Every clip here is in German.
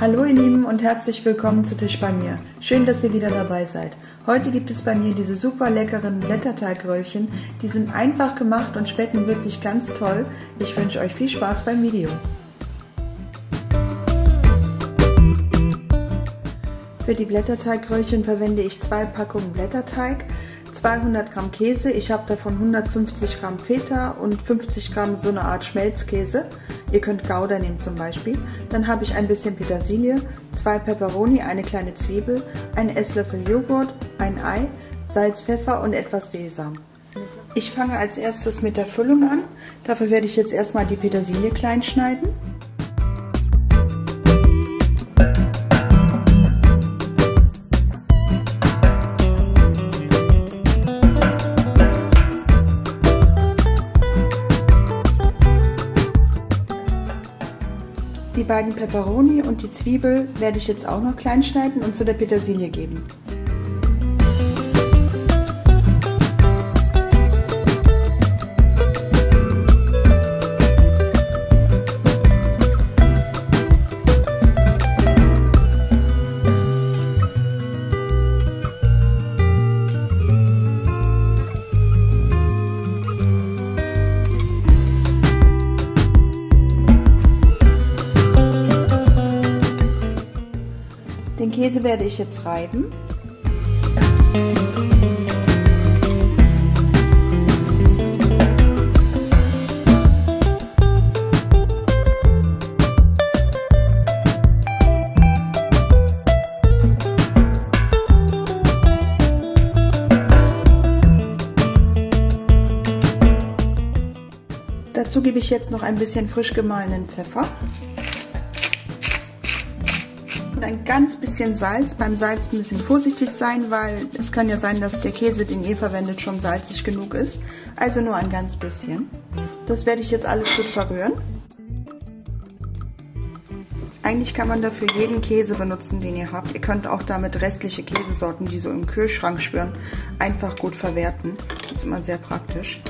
Hallo ihr Lieben und herzlich willkommen zu Tisch bei mir. Schön, dass ihr wieder dabei seid. Heute gibt es bei mir diese super leckeren Blätterteigröllchen. Die sind einfach gemacht und schmecken wirklich ganz toll. Ich wünsche euch viel Spaß beim Video. Für die Blätterteigröllchen verwende ich zwei Packungen Blätterteig, 200 Gramm Käse, ich habe davon 150 Gramm Feta und 50 Gramm so eine Art Schmelzkäse. Ihr könnt Gouda nehmen zum Beispiel. Dann habe ich ein bisschen Petersilie, zwei Peperoni, eine kleine Zwiebel, einen Esslöffel Joghurt, ein Ei, Salz, Pfeffer und etwas Sesam. Ich fange als erstes mit der Füllung an. Dafür werde ich jetzt erstmal die Petersilie klein schneiden. Beiden Peperoni und die Zwiebel werde ich jetzt auch noch klein schneiden und zu der Petersilie geben. Käse werde ich jetzt reiben. Dazu gebe ich jetzt noch ein bisschen frisch gemahlenen Pfeffer ein ganz bisschen Salz. Beim Salz ein bisschen vorsichtig sein, weil es kann ja sein, dass der Käse, den ihr verwendet, schon salzig genug ist. Also nur ein ganz bisschen. Das werde ich jetzt alles gut verrühren. Eigentlich kann man dafür jeden Käse benutzen, den ihr habt. Ihr könnt auch damit restliche Käsesorten, die so im Kühlschrank schwören, einfach gut verwerten. Das ist immer sehr praktisch.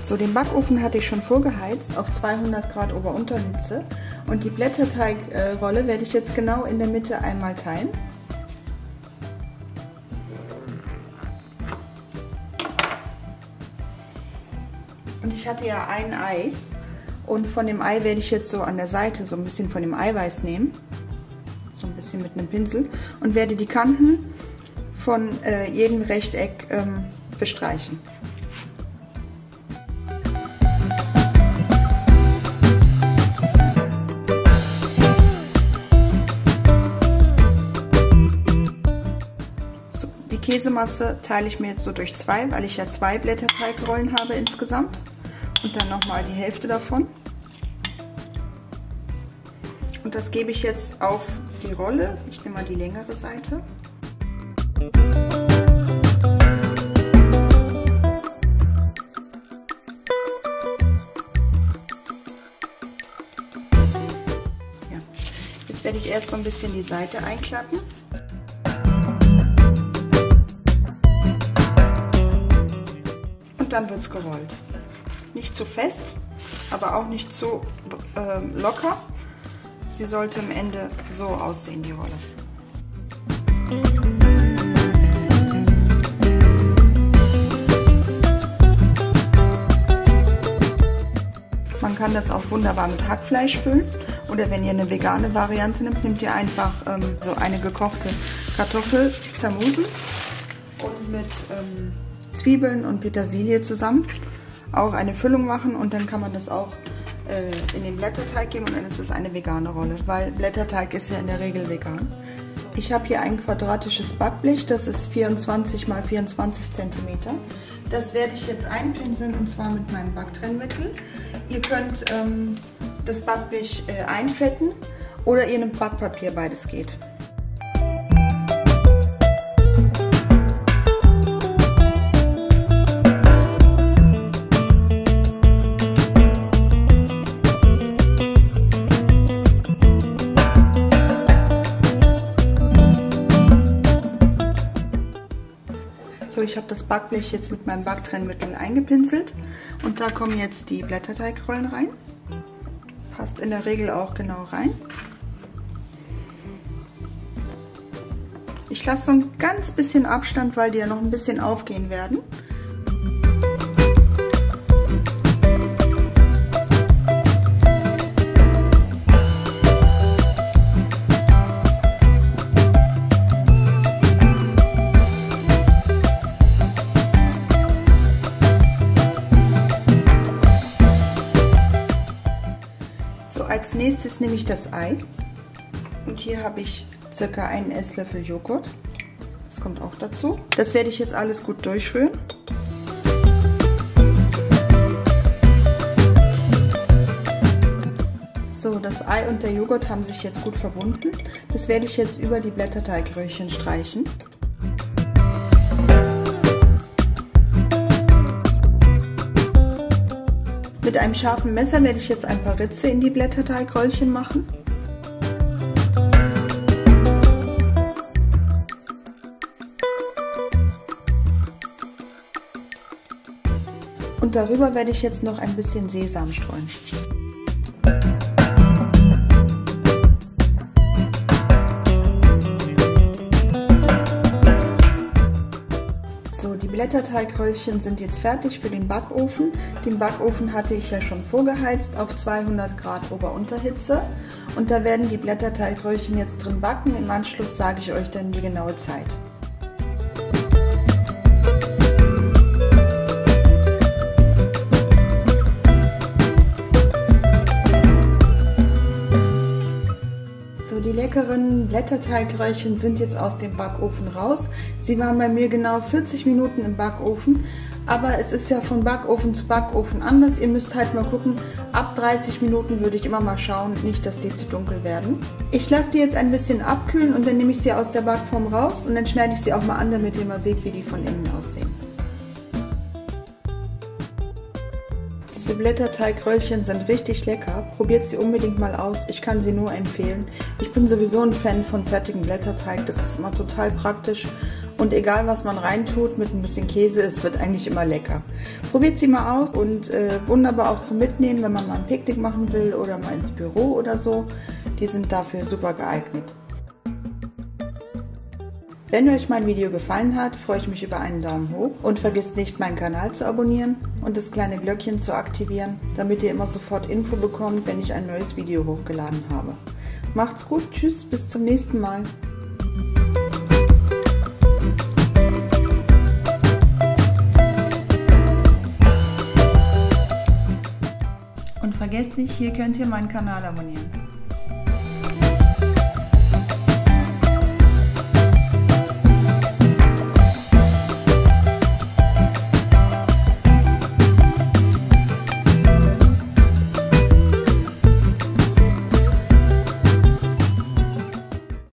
So, den Backofen hatte ich schon vorgeheizt auf 200 Grad Ober-Unterhitze und die Blätterteigrolle werde ich jetzt genau in der Mitte einmal teilen. Und ich hatte ja ein Ei und von dem Ei werde ich jetzt so an der Seite so ein bisschen von dem Eiweiß nehmen, so ein bisschen mit einem Pinsel und werde die Kanten von äh, jedem Rechteck ähm, bestreichen. Käsemasse teile ich mir jetzt so durch zwei, weil ich ja zwei Blätterteigrollen habe insgesamt. Und dann nochmal die Hälfte davon. Und das gebe ich jetzt auf die Rolle. Ich nehme mal die längere Seite. Ja. Jetzt werde ich erst so ein bisschen die Seite einklappen. Dann wird es gerollt. Nicht zu fest, aber auch nicht zu äh, locker. Sie sollte am Ende so aussehen, die Rolle. Man kann das auch wunderbar mit Hackfleisch füllen. Oder wenn ihr eine vegane Variante nimmt, nehmt ihr einfach ähm, so eine gekochte Kartoffel zermusen und mit ähm, Zwiebeln und Petersilie zusammen auch eine Füllung machen und dann kann man das auch äh, in den Blätterteig geben und dann ist es eine vegane Rolle, weil Blätterteig ist ja in der Regel vegan. Ich habe hier ein quadratisches Backblech, das ist 24 x 24 cm. Das werde ich jetzt einpinseln und zwar mit meinem Backtrennmittel. Ihr könnt ähm, das Backblech äh, einfetten oder ihr nehmt Backpapier, beides geht. Ich habe das Backblech jetzt mit meinem Backtrennmittel eingepinselt und da kommen jetzt die Blätterteigrollen rein. Passt in der Regel auch genau rein. Ich lasse so ein ganz bisschen Abstand, weil die ja noch ein bisschen aufgehen werden. Als nächstes nehme ich das Ei und hier habe ich circa einen Esslöffel Joghurt. Das kommt auch dazu. Das werde ich jetzt alles gut durchrühren. So, das Ei und der Joghurt haben sich jetzt gut verbunden. Das werde ich jetzt über die Blätterteigröhrchen streichen. Mit einem scharfen Messer werde ich jetzt ein paar Ritze in die Blätterteigröllchen machen. Und darüber werde ich jetzt noch ein bisschen Sesam streuen. Blätterteigröllchen sind jetzt fertig für den Backofen. Den Backofen hatte ich ja schon vorgeheizt auf 200 Grad Ober-Unterhitze. Und da werden die Blätterteigröllchen jetzt drin backen. Im Anschluss sage ich euch dann die genaue Zeit. Die leckeren Blätterteigröllchen sind jetzt aus dem Backofen raus. Sie waren bei mir genau 40 Minuten im Backofen. Aber es ist ja von Backofen zu Backofen anders. Ihr müsst halt mal gucken, ab 30 Minuten würde ich immer mal schauen, nicht, dass die zu dunkel werden. Ich lasse die jetzt ein bisschen abkühlen und dann nehme ich sie aus der Backform raus und dann schneide ich sie auch mal an, damit ihr mal seht, wie die von innen aussehen. Diese Blätterteigröllchen sind richtig lecker. Probiert sie unbedingt mal aus. Ich kann sie nur empfehlen. Ich bin sowieso ein Fan von fertigen Blätterteig. Das ist immer total praktisch. Und egal was man reintut mit ein bisschen Käse, es wird eigentlich immer lecker. Probiert sie mal aus und äh, wunderbar auch zum Mitnehmen, wenn man mal ein Picknick machen will oder mal ins Büro oder so. Die sind dafür super geeignet. Wenn euch mein Video gefallen hat, freue ich mich über einen Daumen hoch und vergisst nicht meinen Kanal zu abonnieren und das kleine Glöckchen zu aktivieren, damit ihr immer sofort Info bekommt, wenn ich ein neues Video hochgeladen habe. Macht's gut, tschüss, bis zum nächsten Mal. Und vergesst nicht, hier könnt ihr meinen Kanal abonnieren.